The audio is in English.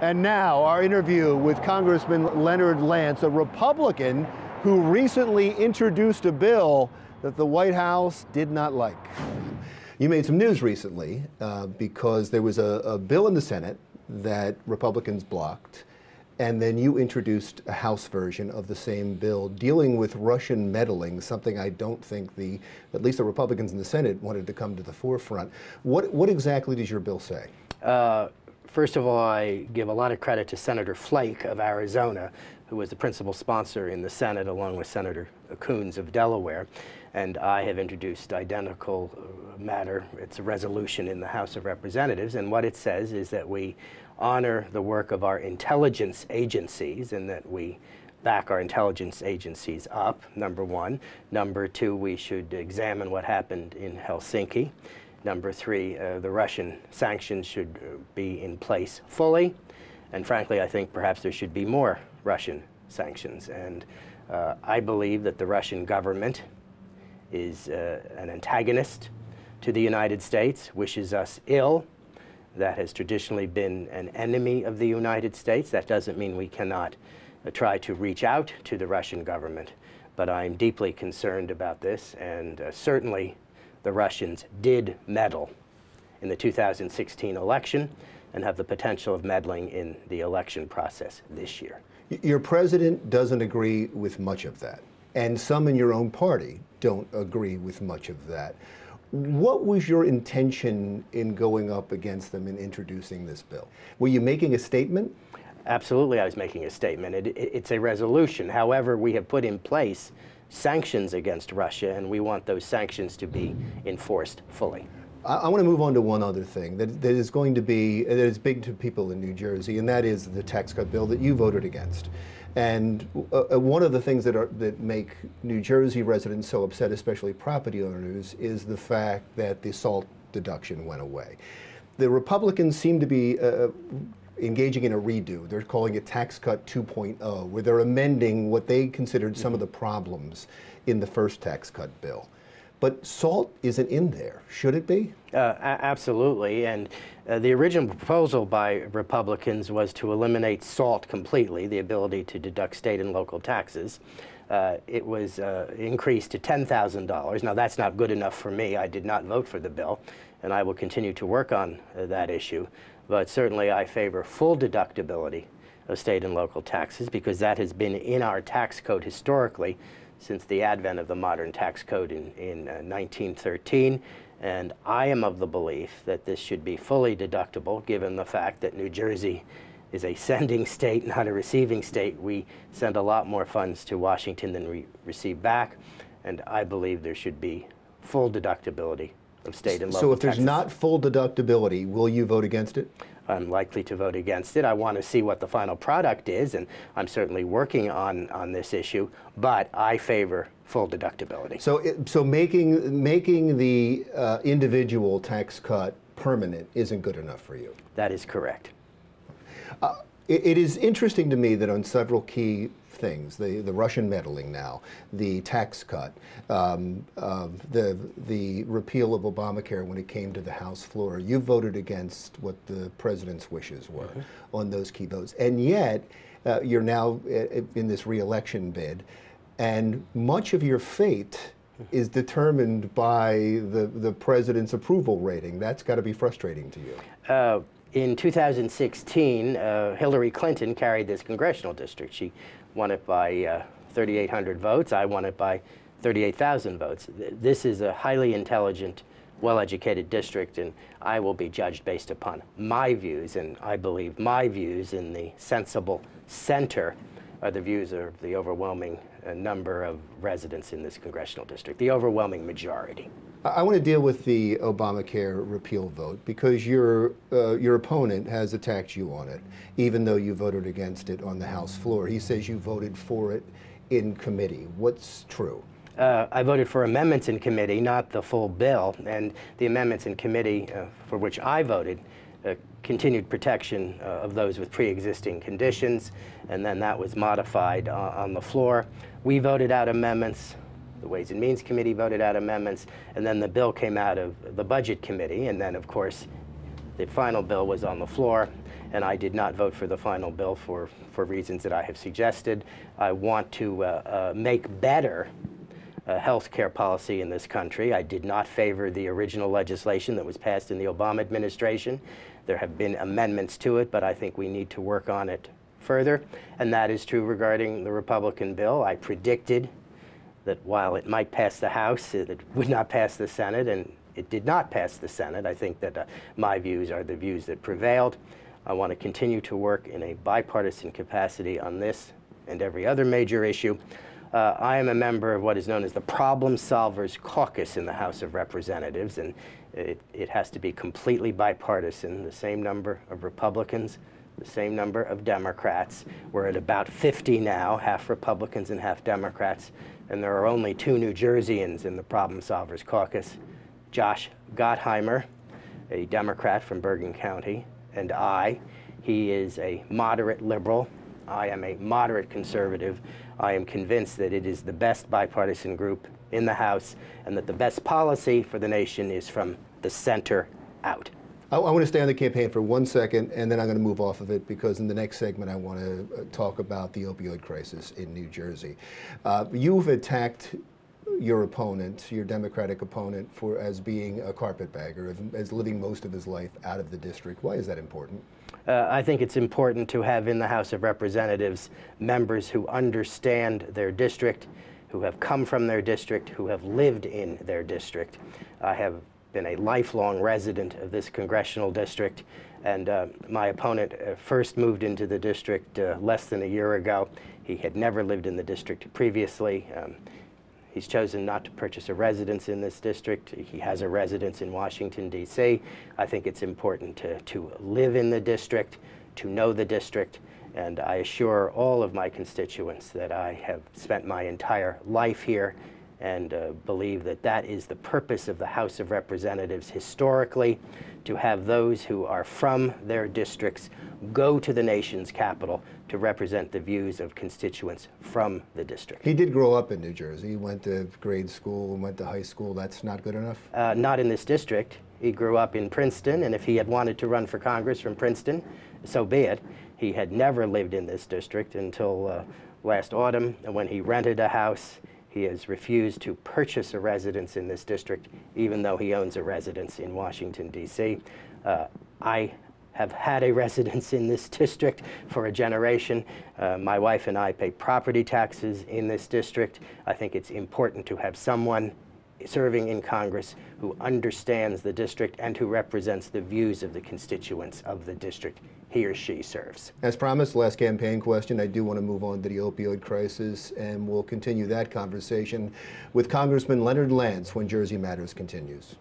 And now, our interview with Congressman Leonard Lance, a Republican who recently introduced a bill that the White House did not like. You made some news recently uh, because there was a, a bill in the Senate that Republicans blocked, and then you introduced a House version of the same bill dealing with Russian meddling, something I don't think the, at least the Republicans in the Senate wanted to come to the forefront. What, what exactly does your bill say? Uh, First of all, I give a lot of credit to Senator Flake of Arizona, who was the principal sponsor in the Senate, along with Senator Coons of Delaware. And I have introduced identical uh, matter. It's a resolution in the House of Representatives. And what it says is that we honor the work of our intelligence agencies and that we back our intelligence agencies up, number one. Number two, we should examine what happened in Helsinki. Number three, uh, the Russian sanctions should uh, be in place fully. And frankly, I think perhaps there should be more Russian sanctions. And uh, I believe that the Russian government is uh, an antagonist to the United States, wishes us ill. That has traditionally been an enemy of the United States. That doesn't mean we cannot uh, try to reach out to the Russian government. But I'm deeply concerned about this, and uh, certainly the Russians did meddle in the 2016 election and have the potential of meddling in the election process this year. Your president doesn't agree with much of that, and some in your own party don't agree with much of that. What was your intention in going up against them and introducing this bill? Were you making a statement? Absolutely, I was making a statement. It, it, it's a resolution. However, we have put in place sanctions against Russia, and we want those sanctions to be enforced fully. I, I want to move on to one other thing that, that is going to be, that is big to people in New Jersey, and that is the tax cut bill that you voted against. And uh, uh, one of the things that, are, that make New Jersey residents so upset, especially property owners, is the fact that the SALT deduction went away. The Republicans seem to be uh, engaging in a redo. They're calling it Tax Cut 2.0, where they're amending what they considered some of the problems in the first tax cut bill. But SALT isn't in there. Should it be? Uh, absolutely. And uh, the original proposal by Republicans was to eliminate SALT completely, the ability to deduct state and local taxes. Uh, it was uh, increased to $10,000. Now, that's not good enough for me. I did not vote for the bill, and I will continue to work on uh, that issue. But certainly I favor full deductibility of state and local taxes because that has been in our tax code historically since the advent of the modern tax code in, in uh, 1913. And I am of the belief that this should be fully deductible given the fact that New Jersey is a sending state, not a receiving state. We send a lot more funds to Washington than we receive back. And I believe there should be full deductibility of state and local So if there's taxes. not full deductibility, will you vote against it? I'm likely to vote against it. I want to see what the final product is, and I'm certainly working on, on this issue, but I favor full deductibility. So, it, so making, making the uh, individual tax cut permanent isn't good enough for you? That is correct. Uh, it, it is interesting to me that on several key things, the, the Russian meddling now, the tax cut, um, uh, the, the repeal of Obamacare when it came to the House floor. You voted against what the president's wishes were mm -hmm. on those key votes. And yet, uh, you're now uh, in this reelection bid, and much of your fate is determined by the, the president's approval rating. That's got to be frustrating to you. Uh, in 2016, uh, Hillary Clinton carried this congressional district. She won it by uh, 3,800 votes. I won it by 38,000 votes. This is a highly intelligent, well-educated district, and I will be judged based upon my views, and I believe my views in the sensible center are the views of the overwhelming uh, number of residents in this congressional district, the overwhelming majority. I want to deal with the Obamacare repeal vote because your uh, your opponent has attacked you on it, even though you voted against it on the House floor. He says you voted for it in committee. What's true? Uh, I voted for amendments in committee, not the full bill. And the amendments in committee uh, for which I voted uh, continued protection uh, of those with pre-existing conditions, and then that was modified uh, on the floor. We voted out amendments the Ways and Means Committee voted out amendments, and then the bill came out of the Budget Committee, and then, of course, The final bill was on the floor, and I did not vote for the final bill for, for reasons that I have suggested. I want to uh, uh, make better uh, health care policy in this country. I did not favor the original legislation that was passed in the Obama administration. There have been amendments to it, but I think we need to work on it further. And that is true regarding the Republican bill. I predicted that while it might pass the House, it would not pass the Senate, and it did not pass the Senate. I think that uh, my views are the views that prevailed. I want to continue to work in a bipartisan capacity on this and every other major issue. Uh, I am a member of what is known as the Problem Solvers Caucus in the House of Representatives, and it, it has to be completely bipartisan, the same number of Republicans, the same number of Democrats. We're at about 50 now, half Republicans and half Democrats, and there are only two New Jerseyans in the Problem Solvers Caucus, Josh Gottheimer, a Democrat from Bergen County, and I. He is a moderate liberal. I am a moderate conservative. I am convinced that it is the best bipartisan group in the House and that the best policy for the nation is from the center out. I, I want to stay on the campaign for one second, and then I'm going to move off of it because in the next segment I want to uh, talk about the opioid crisis in New Jersey. Uh, you've attacked your opponent, your Democratic opponent, for as being a carpetbagger, as living most of his life out of the district. Why is that important? Uh, I think it's important to have in the House of Representatives members who understand their district, who have come from their district, who have lived in their district. I have been a lifelong resident of this congressional district, and uh, my opponent uh, first moved into the district uh, less than a year ago. He had never lived in the district previously. Um, He's chosen not to purchase a residence in this district. He has a residence in Washington, D.C. I think it's important to, to live in the district, to know the district, and I assure all of my constituents that I have spent my entire life here and uh, believe that that is the purpose of the House of Representatives historically, to have those who are from their districts go to the nation's capital to represent the views of constituents from the district. He did grow up in New Jersey. He went to grade school and went to high school. That's not good enough? Uh, not in this district. He grew up in Princeton, and if he had wanted to run for Congress from Princeton, so be it. He had never lived in this district until uh, last autumn when he rented a house he has refused to purchase a residence in this district, even though he owns a residence in Washington, D.C. Uh, I have had a residence in this district for a generation. Uh, my wife and I pay property taxes in this district. I think it's important to have someone serving in Congress who understands the district and who represents the views of the constituents of the district he or she serves. As promised, last campaign question, I do want to move on to the opioid crisis, and we'll continue that conversation with Congressman Leonard Lance when Jersey Matters continues.